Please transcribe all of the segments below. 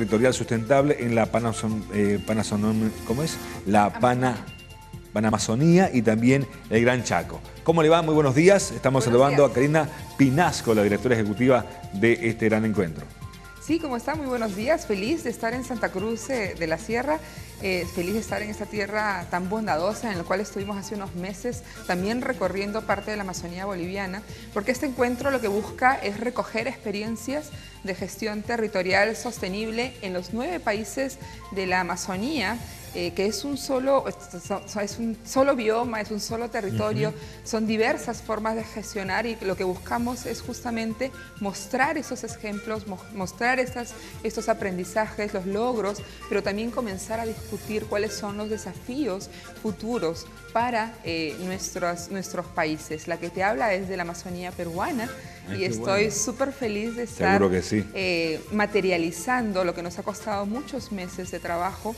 territorial sustentable en la Panason, eh, ¿cómo es? La Pana, Panamazonía y también el Gran Chaco. ¿Cómo le va? Muy buenos días. Estamos saludando a Karina Pinasco, la directora ejecutiva de este gran encuentro. Sí, ¿cómo está? Muy buenos días. Feliz de estar en Santa Cruz de la Sierra. Eh, feliz de estar en esta tierra tan bondadosa en la cual estuvimos hace unos meses también recorriendo parte de la Amazonía boliviana, porque este encuentro lo que busca es recoger experiencias de gestión territorial sostenible en los nueve países de la Amazonía eh, que es un, solo, es un solo bioma, es un solo territorio, son diversas formas de gestionar y lo que buscamos es justamente mostrar esos ejemplos, mostrar estas, estos aprendizajes, los logros, pero también comenzar a discutir cuáles son los desafíos futuros para eh, nuestros, nuestros países. La que te habla es de la Amazonía peruana y estoy súper feliz de estar eh, materializando lo que nos ha costado muchos meses de trabajo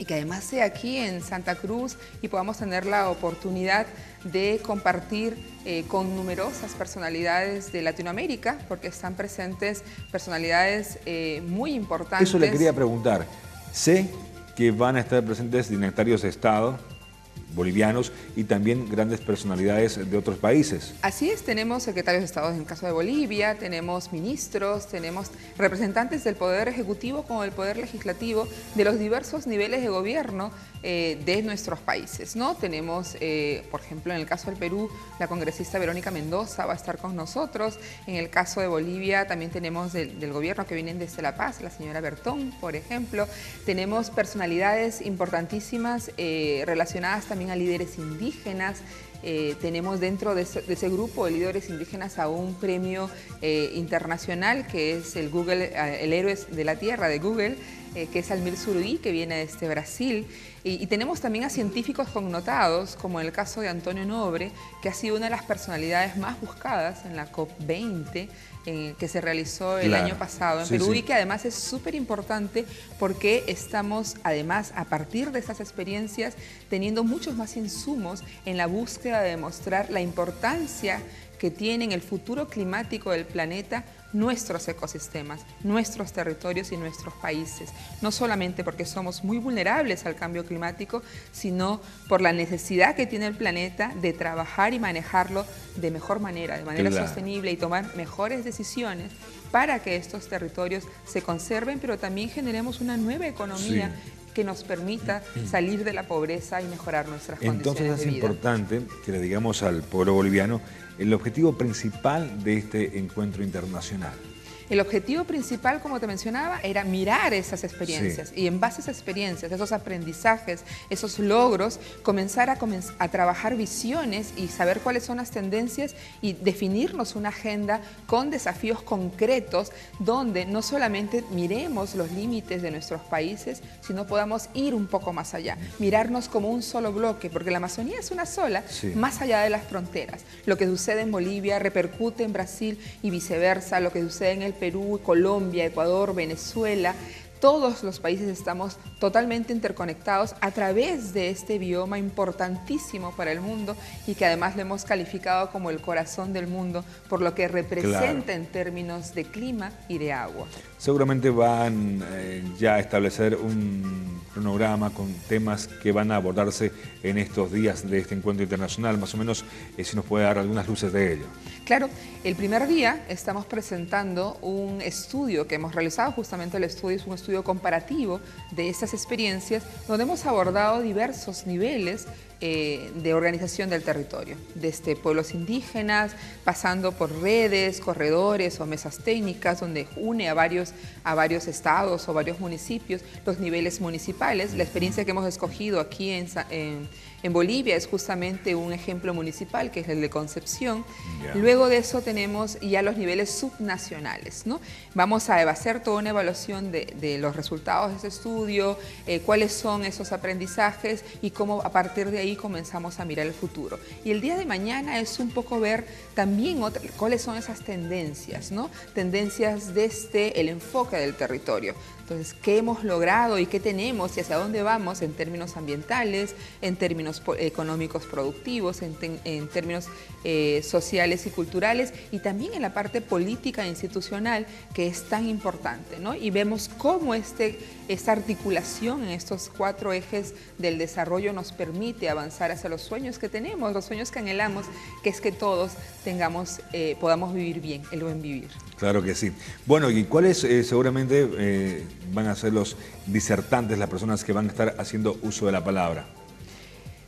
y que además sea aquí en Santa Cruz y podamos tener la oportunidad de compartir eh, con numerosas personalidades de Latinoamérica, porque están presentes personalidades eh, muy importantes. Eso le quería preguntar. Sé que van a estar presentes dignatarios de Estado, bolivianos y también grandes personalidades de otros países. Así es, tenemos secretarios de Estado en el caso de Bolivia, tenemos ministros, tenemos representantes del Poder Ejecutivo como del Poder Legislativo de los diversos niveles de gobierno eh, de nuestros países. ¿no? Tenemos, eh, por ejemplo, en el caso del Perú, la congresista Verónica Mendoza va a estar con nosotros. En el caso de Bolivia también tenemos del, gobierno que vienen desde La Paz, la señora Bertón, por ejemplo. Tenemos personalidades importantísimas eh, relacionadas también a líderes indígenas. Eh, tenemos dentro de ese, grupo de líderes indígenas a un premio eh, internacional que es el Google, eh, el Héroes de la Tierra de Google, que es Almir Surui, que viene desde Brasil. Y, tenemos también a científicos connotados, como en el caso de Antonio Nobre, que ha sido una de las personalidades más buscadas en la COP20, que se realizó el año pasado en Perú y que además es súper importante porque estamos además a partir de esas experiencias teniendo muchos más insumos en la búsqueda de demostrar la importancia que tienen el futuro climático del planeta nuestros ecosistemas, nuestros territorios y nuestros países. No solamente porque somos muy vulnerables al cambio climático, sino por la necesidad que tiene el planeta de trabajar y manejarlo de mejor manera, de manera sostenible y tomar mejores decisiones para que estos territorios se conserven, pero también generemos una nueva economía que nos permita salir de la pobreza y mejorar nuestras condiciones de vida. Entonces es importante que le digamos al pueblo boliviano el objetivo principal de este encuentro internacional. El objetivo principal, como te mencionaba, era mirar esas experiencias y en base a esas experiencias, esos aprendizajes, esos logros, comenzar a, a trabajar visiones y saber cuáles son las tendencias y definirnos una agenda con desafíos concretos donde no solamente miremos los límites de nuestros países, sino podamos ir un poco más allá, mirarnos como un solo bloque, porque la Amazonía es una sola, más allá de las fronteras. Lo que sucede en Bolivia repercute en Brasil y viceversa, lo que sucede en el Perú, Colombia, Ecuador, Venezuela, todos los países estamos totalmente interconectados a través de este bioma importantísimo para el mundo y que además lo hemos calificado como el corazón del mundo por lo que representa en términos de clima y de agua. Seguramente van eh, ya a establecer un cronograma con temas que van a abordarse en estos días de este encuentro internacional, más o menos eh, si nos puede dar algunas luces de ello. Claro, el primer día estamos presentando un estudio que hemos realizado, justamente el estudio es un estudio comparativo de estas experiencias, donde hemos abordado diversos niveles eh, de organización del territorio, desde pueblos indígenas, pasando por redes, corredores o mesas técnicas, donde une a varios, a varios estados o varios municipios, los niveles municipales. La experiencia que hemos escogido aquí en, en, Bolivia es justamente un ejemplo municipal, que es el de Concepción. Luego de eso tenemos ya los niveles subnacionales. ¿no? Vamos a hacer toda una evaluación de, los resultados de ese estudio, eh, cuáles son esos aprendizajes y cómo a partir de ahí comenzamos a mirar el futuro. Y el día de mañana es un poco ver también cuáles son esas tendencias, ¿no? Tendencias desde el enfoque del territorio. Entonces, ¿qué hemos logrado y qué tenemos y hacia dónde vamos en términos ambientales, en términos económicos productivos, en, términos eh, sociales y culturales? y también en la parte política e institucional que es tan importante. ¿no? Y vemos cómo este, esta articulación en estos cuatro ejes del desarrollo nos permite avanzar hacia los sueños que tenemos, los sueños que anhelamos, que es que todos tengamos, eh, podamos vivir bien, el buen vivir. Claro que sí. Bueno, ¿y cuáles eh, seguramente van a ser los disertantes, las personas que van a estar haciendo uso de la palabra?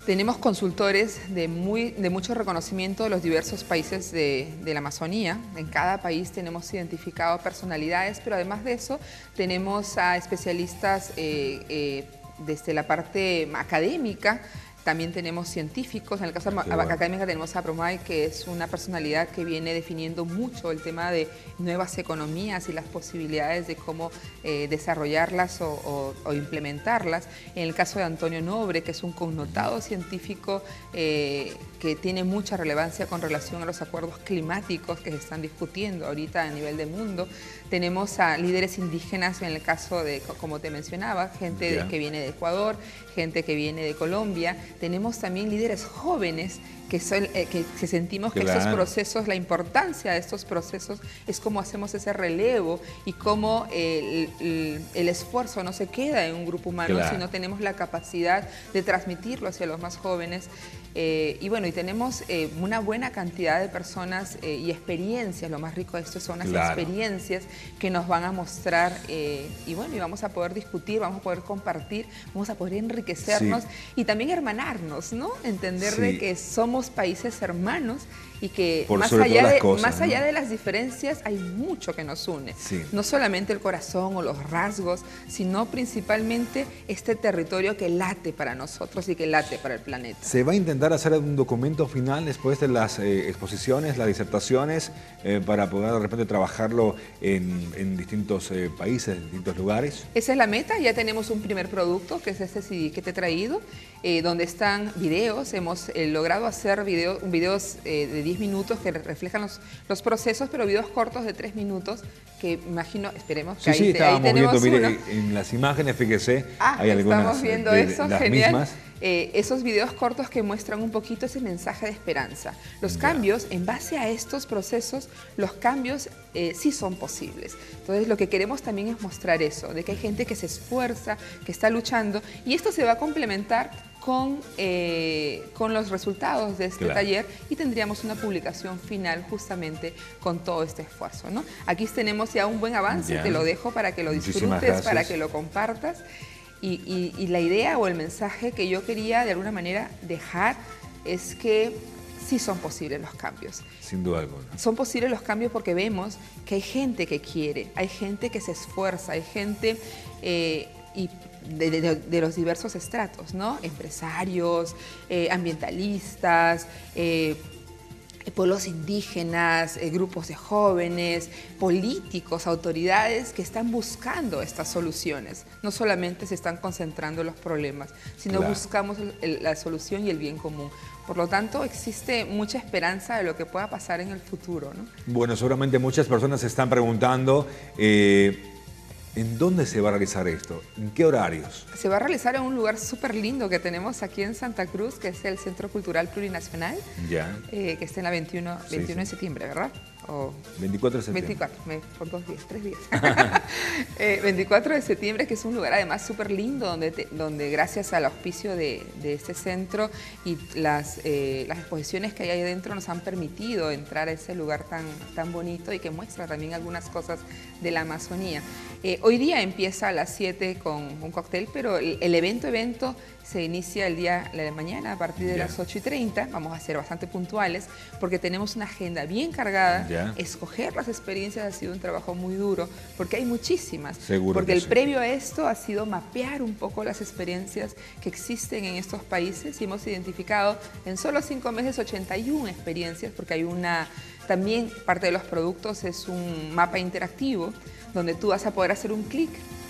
Tenemos consultores de, muy, de mucho reconocimiento de los diversos países de, la Amazonía. En cada país tenemos identificado personalidades, pero además de eso tenemos a especialistas eh, eh, desde la parte académica, también tenemos científicos, en el caso de la académica tenemos a Promay, que es una personalidad que viene definiendo mucho el tema de nuevas economías y las posibilidades de cómo eh, desarrollarlas o, implementarlas. En el caso de Antonio Nobre, que es un connotado científico eh, que tiene mucha relevancia con relación a los acuerdos climáticos que se están discutiendo ahorita a nivel del mundo. Tenemos a líderes indígenas en el caso de, como te mencionaba, gente que viene de Ecuador, gente que viene de Colombia. Tenemos también líderes jóvenes que, son, eh, que, sentimos que estos procesos, la importancia de estos procesos es cómo hacemos ese relevo y cómo el, esfuerzo no se queda en un grupo humano, sino tenemos la capacidad de transmitirlo hacia los más jóvenes. Eh, y bueno, y tenemos eh, una buena cantidad de personas y experiencias, lo más rico de esto son las experiencias que nos van a mostrar y bueno, y vamos a poder discutir, vamos a poder compartir, vamos a poder enriquecernos y también hermanarnos, ¿no? Entender de que somos países hermanos y que más, allá de, más allá de las diferencias hay mucho que nos une. No solamente el corazón o los rasgos, sino principalmente este territorio que late para nosotros y que late para el planeta. ¿Se va a intentar hacer un documento final después de las eh, exposiciones, las disertaciones, eh, para poder de repente trabajarlo en, distintos eh, países, en distintos lugares? Esa es la meta, ya tenemos un primer producto, que es este CD que te he traído, donde están videos, hemos logrado hacer video, videos de 10 minutos que reflejan los, los procesos, pero videos cortos de 3 minutos que imagino, esperemos que sí, ahí, sí, ahí tenemos viendo, mire, en las imágenes, fíjese, ah, hay algunas estamos viendo eso, genial. Eh, esos videos cortos que muestran un poquito ese mensaje de esperanza. Los cambios, en base a estos procesos, los cambios eh, sí son posibles. Entonces lo que queremos también es mostrar eso, de que hay gente que se esfuerza, que está luchando, y esto se va a complementar con, eh, con los resultados de este taller y tendríamos una publicación final justamente con todo este esfuerzo. ¿no? Aquí tenemos ya un buen avance, te lo dejo para que lo disfrutes, para que lo compartas. Y, y, la idea o el mensaje que yo quería de alguna manera dejar es que sí son posibles los cambios. Sin duda alguna. Son posibles los cambios porque vemos que hay gente que quiere, hay gente que se esfuerza, hay gente eh, y de, los diversos estratos, ¿no? Empresarios, eh, ambientalistas, eh, pueblos indígenas, eh, grupos de jóvenes, políticos, autoridades que están buscando estas soluciones. No solamente se están concentrando en los problemas, sino buscamos la solución y el bien común. Por lo tanto, existe mucha esperanza de lo que pueda pasar en el futuro. Bueno, seguramente muchas personas se están preguntando... ¿En dónde se va a realizar esto? ¿En qué horarios? Se va a realizar en un lugar súper lindo que tenemos aquí en Santa Cruz, que es el Centro Cultural Plurinacional, ya. Eh, que está en la 21, 21 de septiembre, ¿verdad? O 24 de septiembre. 24, por dos días, tres días. 24 eh, de septiembre, que es un lugar además súper lindo, donde, donde gracias al auspicio de, este centro y las, eh, las exposiciones que hay ahí dentro nos han permitido entrar a ese lugar tan, tan bonito y que muestra también algunas cosas de la Amazonía. Eh, hoy día empieza a las 7 con un cóctel, pero el, evento, evento se inicia el día de mañana a partir de las 8 y 30. Vamos a ser bastante puntuales porque tenemos una agenda bien cargada. Escoger las experiencias ha sido un trabajo muy duro porque hay muchísimas. Seguro porque el previo a esto ha sido mapear un poco las experiencias que existen en estos países y hemos identificado en solo cinco meses 81 experiencias porque hay una... También parte de los productos es un mapa interactivo donde tú vas a poder hacer un clic.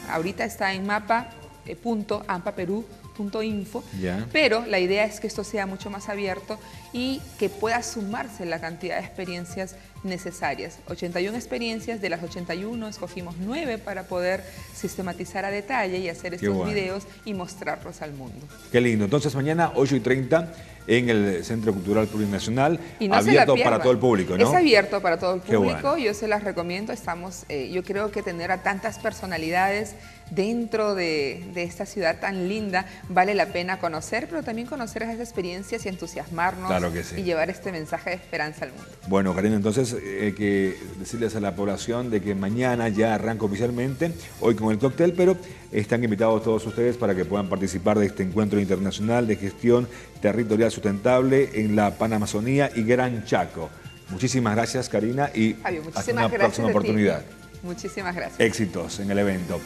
Ahorita está en mapa.ampaperú.info, pero la idea es que esto sea mucho más abierto y que pueda sumarse la cantidad de experiencias necesarias. 81 experiencias, de las 81 escogimos 9 para poder sistematizar a detalle y hacer estos videos y mostrarlos al mundo. Qué lindo. Entonces mañana 8 y 30 en el Centro Cultural Plurinacional, abierto para todo el público, ¿no? Es abierto para todo el público, yo se las recomiendo, estamos, eh, yo creo que tener a tantas personalidades dentro de, esta ciudad tan linda vale la pena conocer, pero también conocer esas experiencias y entusiasmarnos y llevar este mensaje de esperanza al mundo. Bueno, Karina, entonces eh, que decirles a la población de que mañana ya arranca oficialmente, hoy con el cóctel, pero están invitados todos ustedes para que puedan participar de este encuentro internacional de gestión territorial sustentable en la Panamazonía y Gran Chaco. Muchísimas gracias, Karina, y hasta una próxima oportunidad. Muchísimas gracias. Éxitos en el evento.